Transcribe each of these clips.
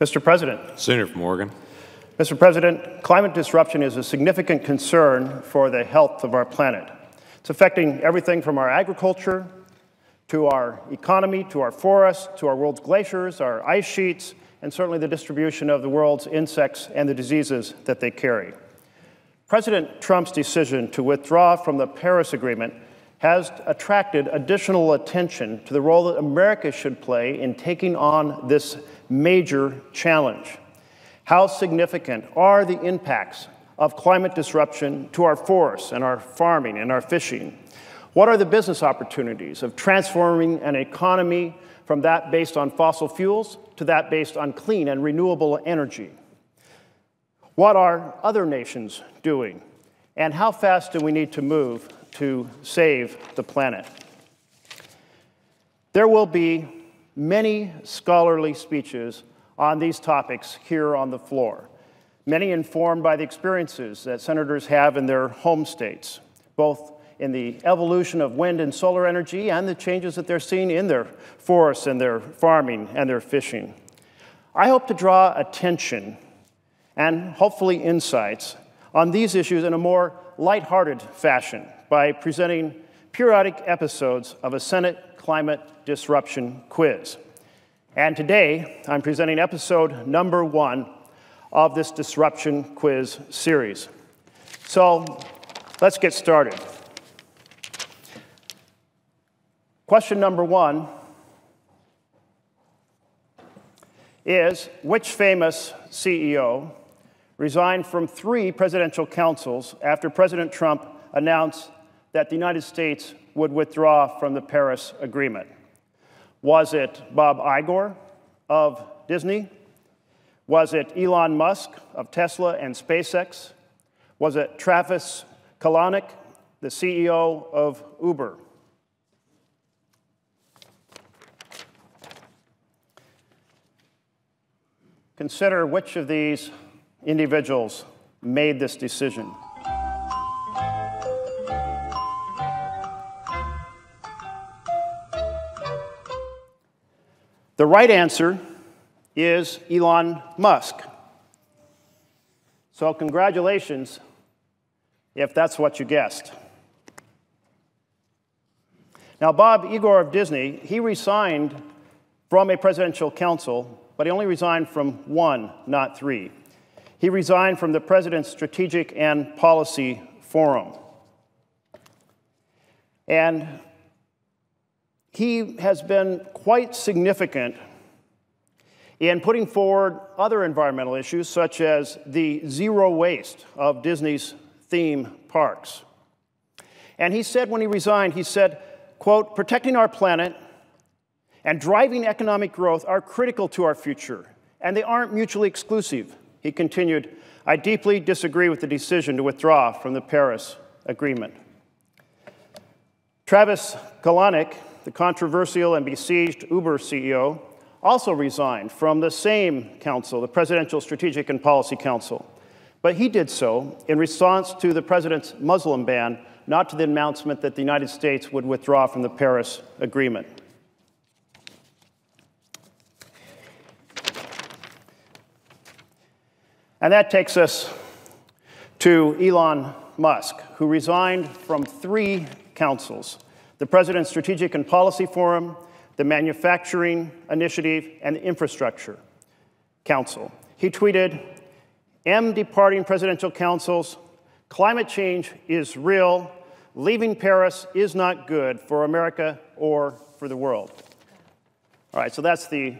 Mr. President. Senator from Oregon. Mr. President, climate disruption is a significant concern for the health of our planet. It's affecting everything from our agriculture to our economy, to our forests, to our world's glaciers, our ice sheets, and certainly the distribution of the world's insects and the diseases that they carry. President Trump's decision to withdraw from the Paris Agreement has attracted additional attention to the role that America should play in taking on this major challenge. How significant are the impacts of climate disruption to our forests and our farming and our fishing? What are the business opportunities of transforming an economy from that based on fossil fuels to that based on clean and renewable energy? What are other nations doing? And how fast do we need to move to save the planet? There will be many scholarly speeches on these topics here on the floor, many informed by the experiences that senators have in their home states, both in the evolution of wind and solar energy and the changes that they're seeing in their forests and their farming and their fishing. I hope to draw attention and hopefully insights on these issues in a more lighthearted fashion by presenting periodic episodes of a Senate climate disruption quiz. And today, I'm presenting episode number one of this disruption quiz series. So let's get started. Question number one is Which famous CEO resigned from three presidential councils after President Trump announced that the United States would withdraw from the Paris Agreement? Was it Bob Iger of Disney? Was it Elon Musk of Tesla and SpaceX? Was it Travis Kalanick, the CEO of Uber? Consider which of these individuals made this decision. The right answer is Elon Musk. So, congratulations if that's what you guessed. Now, Bob Iger of Disney, he resigned from a presidential council, but he only resigned from one, not three. He resigned from the President's Strategic and Policy Forum. And he has been quite significant in putting forward other environmental issues, such as the zero waste of Disney's theme parks. And he said when he resigned, he said, quote, protecting our planet and driving economic growth are critical to our future, and they aren't mutually exclusive. He continued, I deeply disagree with the decision to withdraw from the Paris Agreement. Travis Kalanick the controversial and besieged Uber CEO, also resigned from the same council, the Presidential Strategic and Policy Council. But he did so in response to the president's Muslim ban, not to the announcement that the United States would withdraw from the Paris Agreement. And that takes us to Elon Musk, who resigned from three councils the President's Strategic and Policy Forum, the Manufacturing Initiative, and the Infrastructure Council. He tweeted, Am departing presidential councils. Climate change is real. Leaving Paris is not good for America or for the world. All right, so that's the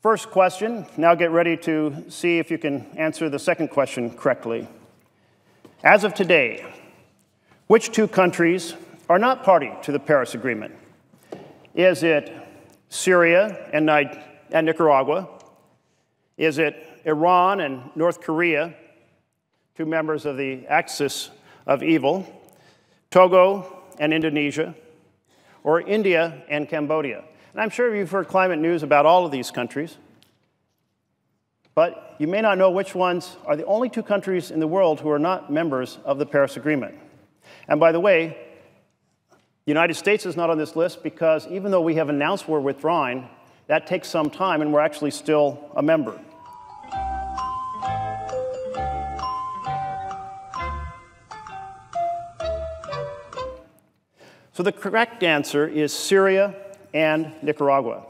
first question. Now get ready to see if you can answer the second question correctly. As of today, which two countries are not party to the Paris Agreement? Is it Syria and, and Nicaragua? Is it Iran and North Korea, two members of the axis of evil? Togo and Indonesia? Or India and Cambodia? And I'm sure you've heard climate news about all of these countries, but you may not know which ones are the only two countries in the world who are not members of the Paris Agreement. And by the way, the United States is not on this list because even though we have announced we're withdrawing, that takes some time and we're actually still a member. So the correct answer is Syria and Nicaragua.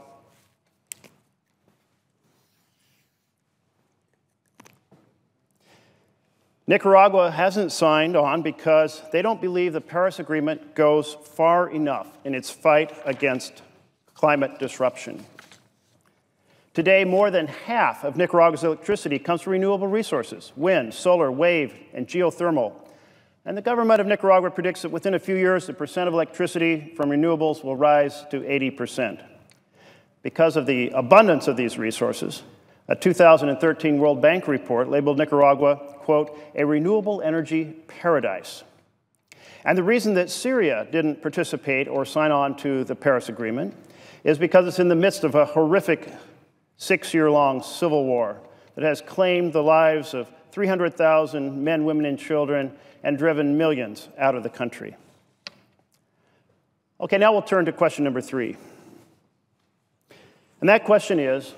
Nicaragua hasn't signed on because they don't believe the Paris Agreement goes far enough in its fight against climate disruption. Today, more than half of Nicaragua's electricity comes from renewable resources wind, solar, wave, and geothermal. And the government of Nicaragua predicts that within a few years, the percent of electricity from renewables will rise to 80%. Because of the abundance of these resources, a 2013 World Bank report labeled Nicaragua, quote, a renewable energy paradise. And the reason that Syria didn't participate or sign on to the Paris Agreement is because it's in the midst of a horrific six year long civil war that has claimed the lives of 300,000 men, women, and children and driven millions out of the country. Okay, now we'll turn to question number three. And that question is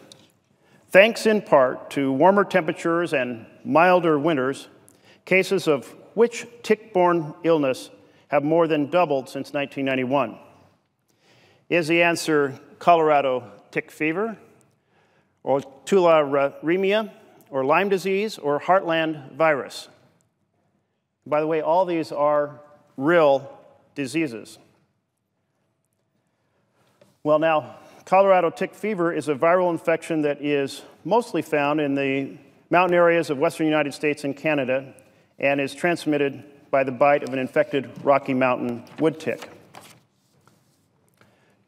Thanks in part to warmer temperatures and milder winters, cases of which tick borne illness have more than doubled since 1991? Is the answer Colorado tick fever, or tularemia, or Lyme disease, or heartland virus? By the way, all these are real diseases. Well, now, Colorado tick fever is a viral infection that is mostly found in the mountain areas of western United States and Canada and is transmitted by the bite of an infected Rocky Mountain wood tick.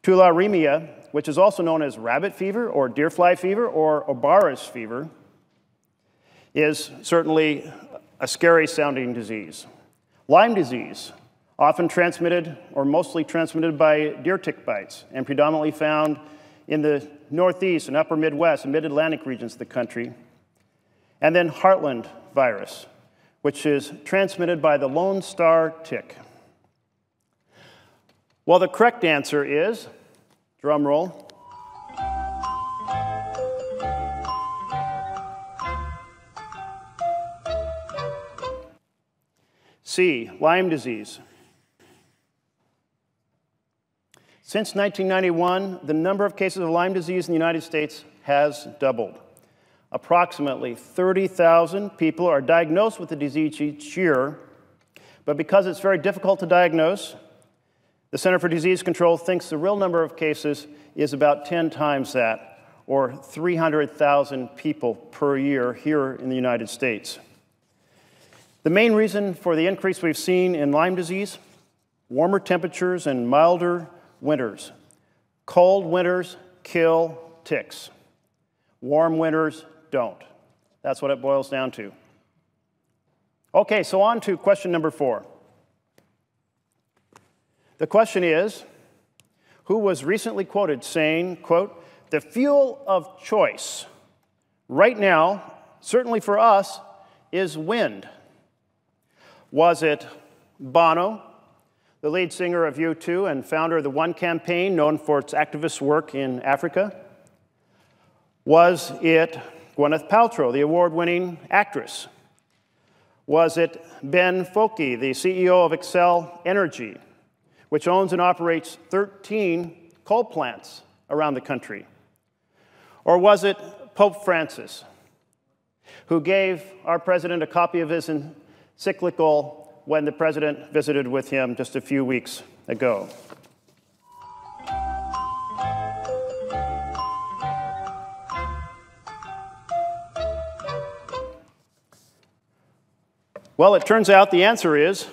Tularemia, which is also known as rabbit fever or deer fly fever or O'Hara's fever, is certainly a scary sounding disease. Lyme disease, often transmitted or mostly transmitted by deer tick bites and predominantly found in the Northeast and upper Midwest and Mid Atlantic regions of the country. And then Heartland virus, which is transmitted by the Lone Star tick. Well, the correct answer is drum roll. C, Lyme disease. Since 1991, the number of cases of Lyme disease in the United States has doubled. Approximately 30,000 people are diagnosed with the disease each year, but because it's very difficult to diagnose, the Center for Disease Control thinks the real number of cases is about 10 times that, or 300,000 people per year here in the United States. The main reason for the increase we've seen in Lyme disease warmer temperatures and milder winters. Cold winters kill ticks. Warm winters don't. That's what it boils down to. Okay, so on to question number four. The question is who was recently quoted saying, quote, the fuel of choice right now, certainly for us, is wind. Was it Bono, the lead singer of U2 and founder of the One campaign, known for its activist work in Africa? Was it Gwyneth Paltrow, the award winning actress? Was it Ben Fowke, the CEO of Xcel Energy, which owns and operates 13 coal plants around the country? Or was it Pope Francis, who gave our president a copy of his encyclical when the president visited with him just a few weeks ago. Well, it turns out the answer is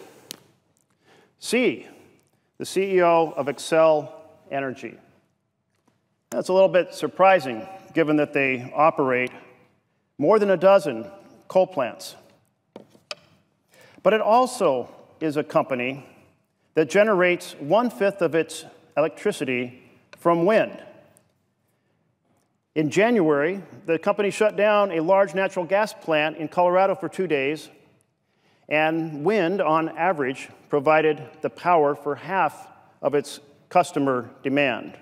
C, the CEO of Xcel Energy. That's a little bit surprising given that they operate more than a dozen coal plants but it also is a company that generates one fifth of its electricity from wind. In January, the company shut down a large natural gas plant in Colorado for two days, and wind, on average, provided the power for half of its customer demand.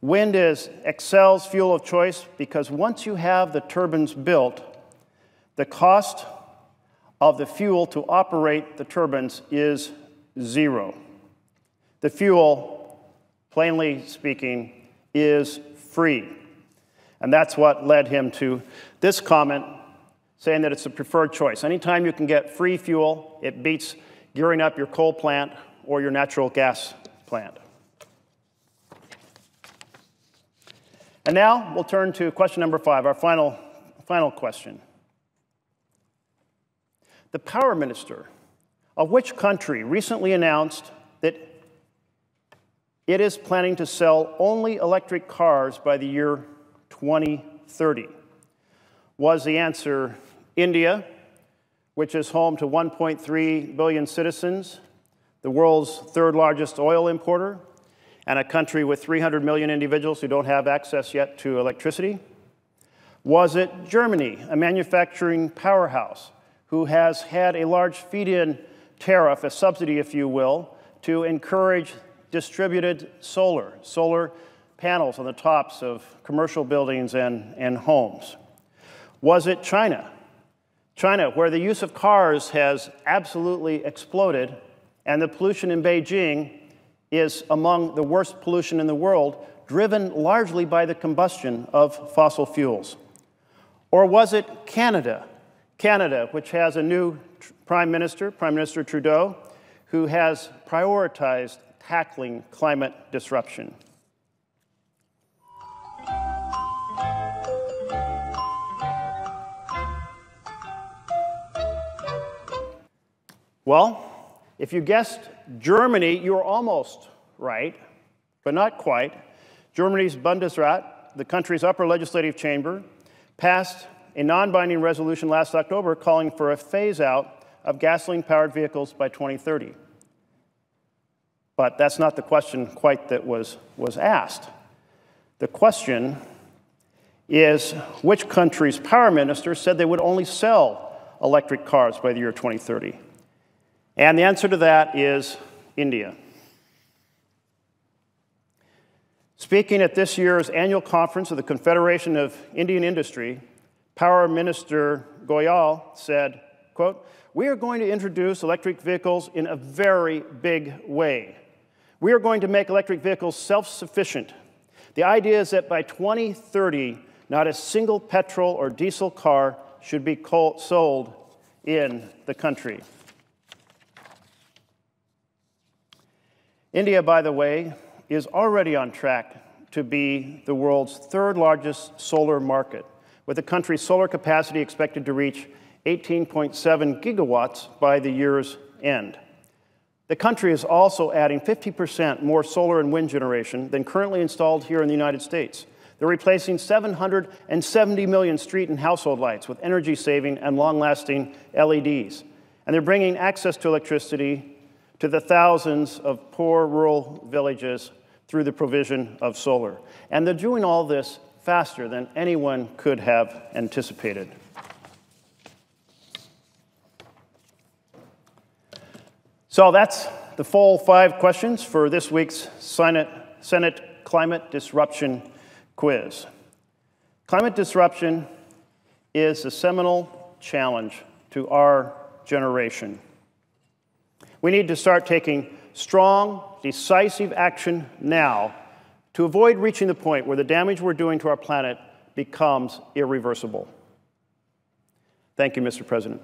Wind is Xcel's fuel of choice because once you have the turbines built, the cost of the fuel to operate the turbines is zero. The fuel, plainly speaking, is free. And that's what led him to this comment saying that it's a preferred choice. Anytime you can get free fuel, it beats gearing up your coal plant or your natural gas plant. And now we'll turn to question number five, our final, final question. The power minister of which country recently announced that it is planning to sell only electric cars by the year 2030? Was the answer India, which is home to 1.3 billion citizens, the world's third largest oil importer, and a country with 300 million individuals who don't have access yet to electricity? Was it Germany, a manufacturing powerhouse, who has had a large feed in tariff, a subsidy, if you will, to encourage distributed solar, solar panels on the tops of commercial buildings and, and homes? Was it China? China, where the use of cars has absolutely exploded, and the pollution in Beijing is among the worst pollution in the world, driven largely by the combustion of fossil fuels? Or was it Canada? Canada, which has a new Prime Minister, Prime Minister Trudeau, who has prioritized tackling climate disruption. Well, if you guessed Germany, you were almost right, but not quite. Germany's Bundesrat, the country's upper legislative chamber, passed a non binding resolution last October calling for a phase out of gasoline powered vehicles by 2030. But that's not the question quite that was, was asked. The question is which country's power minister said they would only sell electric cars by the year 2030? And the answer to that is India. Speaking at this year's annual conference of the Confederation of Indian Industry, Power Minister Goyal said, quote, we are going to introduce electric vehicles in a very big way. We are going to make electric vehicles self-sufficient. The idea is that by 2030, not a single petrol or diesel car should be sold in the country. India, by the way, is already on track to be the world's third largest solar market, with the country's solar capacity expected to reach 18.7 gigawatts by the year's end. The country is also adding 50% more solar and wind generation than currently installed here in the United States. They're replacing 770 million street and household lights with energy saving and long lasting LEDs. And they're bringing access to electricity to the thousands of poor rural villages through the provision of solar. And they're doing all this faster than anyone could have anticipated. So that's the full five questions for this week's Senate, Senate Climate Disruption Quiz. Climate disruption is a seminal challenge to our generation. We need to start taking strong, decisive action now to avoid reaching the point where the damage we're doing to our planet becomes irreversible. Thank you, Mr. President.